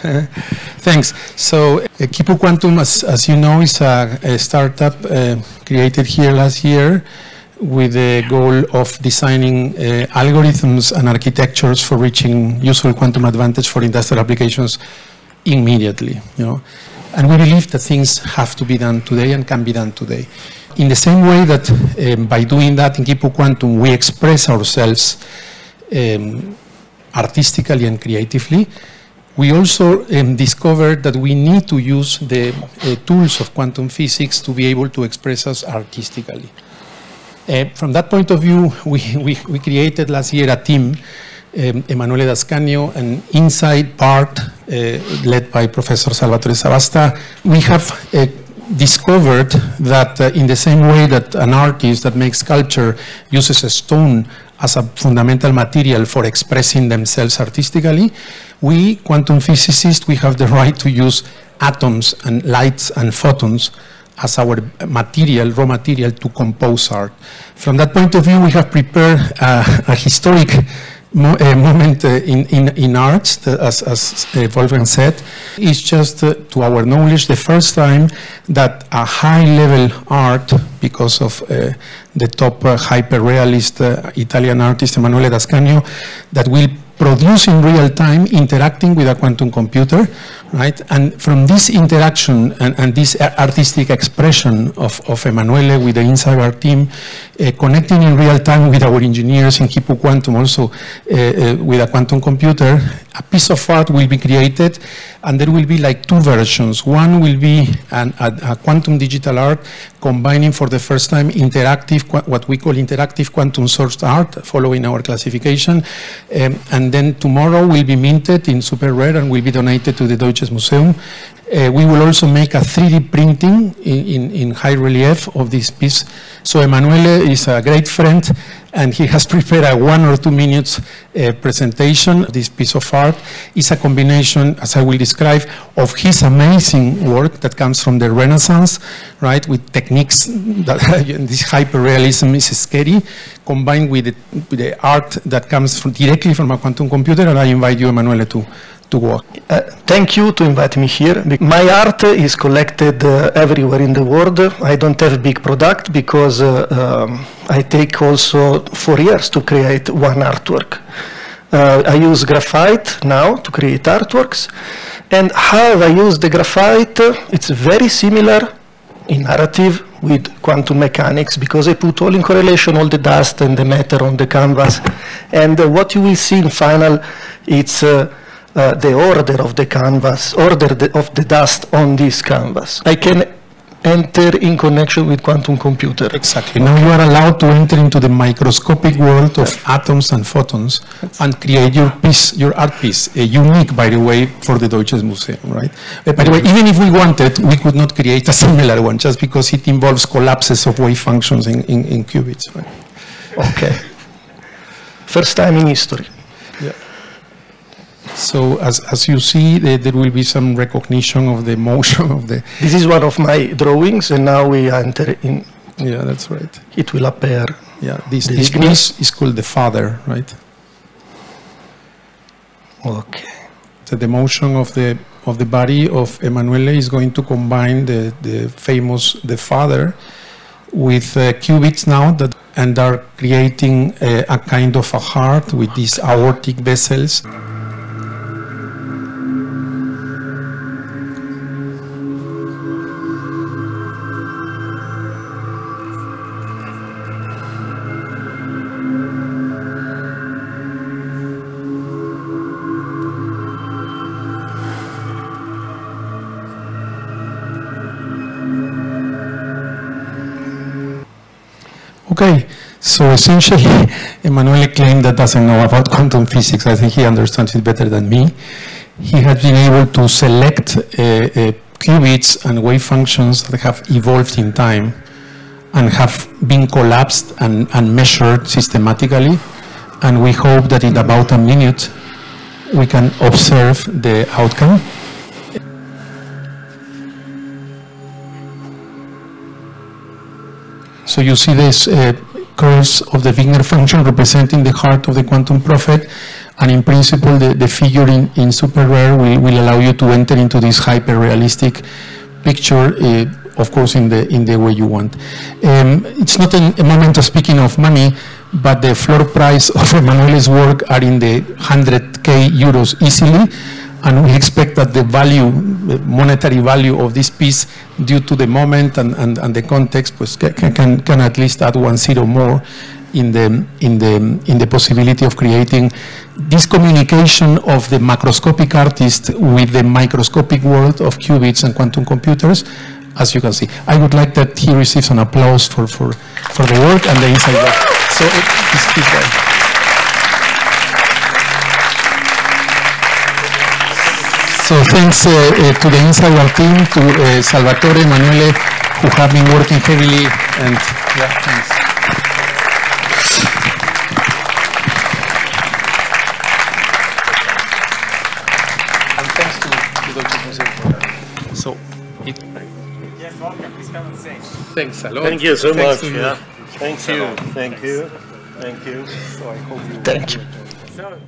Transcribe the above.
Thanks. So, uh, Kipu Quantum, as, as you know, is a, a startup uh, created here last year with the goal of designing uh, algorithms and architectures for reaching useful quantum advantage for industrial applications immediately. You know, and we believe that things have to be done today and can be done today. In the same way that um, by doing that in Kipu Quantum, we express ourselves um, artistically and creatively, we also um, discovered that we need to use the uh, tools of quantum physics to be able to express us artistically. Uh, from that point of view, we, we, we created last year a team, um, Emanuele Dascanio, an inside part uh, led by Professor Salvatore Savasta. We have uh, discovered that uh, in the same way that an artist that makes sculpture uses a stone as a fundamental material for expressing themselves artistically, we, quantum physicists, we have the right to use atoms and lights and photons as our material, raw material to compose art. From that point of view, we have prepared uh, a historic mo moment uh, in, in, in arts, as, as uh, Wolfgang said. It's just, uh, to our knowledge, the first time that a high-level art, because of the top hyper-realist Italian artist Emanuele Dascanio, that will produce in real time interacting with a quantum computer, right? And from this interaction and, and this artistic expression of, of Emanuele with the InSideArt team, uh, connecting in real time with our engineers in Kipu Quantum also uh, uh, with a quantum computer, a piece of art will be created and there will be like two versions. One will be an, a, a, quantum digital art combining for the first time interactive, what we call interactive quantum sourced art, following our classification. Um, and then tomorrow will be minted in SuperRare and will be donated to the Museum. Uh, we will also make a 3D printing in, in, in, high relief of this piece. So Emanuele is a great friend and he has prepared a one or two minutes uh, presentation. This piece of art is a combination, as I will describe, of his amazing work that comes from the Renaissance, right, with techniques that this hyperrealism is scary, combined with the, with the art that comes from, directly from a quantum computer. And I invite you, Emanuele, to, to work. Uh, thank you to invite me here. My art is collected uh, everywhere in the world. I don't have big product because uh, um, I take also four years to create one artwork. Uh, I use graphite now to create artworks. And how I use the graphite, it's very similar in narrative with quantum mechanics because I put all in correlation all the dust and the matter on the canvas. And uh, what you will see in final, it's uh, the order of the canvas, order the, of the dust on this canvas. I can enter in connection with quantum computer. Exactly. Now you are allowed to enter into the microscopic world of atoms and photons and create your piece, your art piece, uh, unique, by the way, for the Deutsches Museum, right? Uh, by the way, even if we wanted, we could not create a similar one just because it involves collapses of wave functions in, in, in qubits, right? Okay. First time in history. So as, as you see, there, there, will be some recognition of the motion of the... This is one of my drawings, and now we enter in... Yeah, that's right. It will appear. Yeah, this, this piece is called the father, right? Okay. So the motion of the of the body of Emanuele is going to combine the, the famous the father with uh, qubits now that and are creating a, a kind of a heart with these aortic vessels. Okay, so essentially, Emanuele claimed that doesn't know about quantum physics. I think he understands it better than me. He has been able to select uh, uh, qubits and wave functions that have evolved in time and have been collapsed and, and measured systematically. And we hope that in about a minute, we can observe the outcome. So you see this uh, curves of the Wigner function representing the heart of the quantum prophet And in principle, the, the figure in, in SuperRare will, will allow you to enter into this hyper realistic picture, uh, of course, in the in the way you want. Um, it's not a, a moment of speaking of money, but the floor price of Emanuele's work are in the 100k euros easily, and we expect that the value, the monetary value of this piece, due to the moment and, and, and the context, pues, ca- ca- can, can at least add one zero more in the, in, the, in the possibility of creating this communication of the macroscopic artist with the microscopic world of qubits and quantum computers, as you can see. I would like that he receives an applause for, for, for the work and the work. So, it, this, this So thanks uh, uh, to the Inside team, to uh, Salvatore, Emanuele, who have been working heavily, and yeah, thanks. And thanks to, to Dr. Jose for that. So, it, Yes, welcome. Please come and sing. thanks a lot. Thank you so Thanks much. to- Yeah. Thank you. Thank you. Thank you. So I hope you Thank you. So,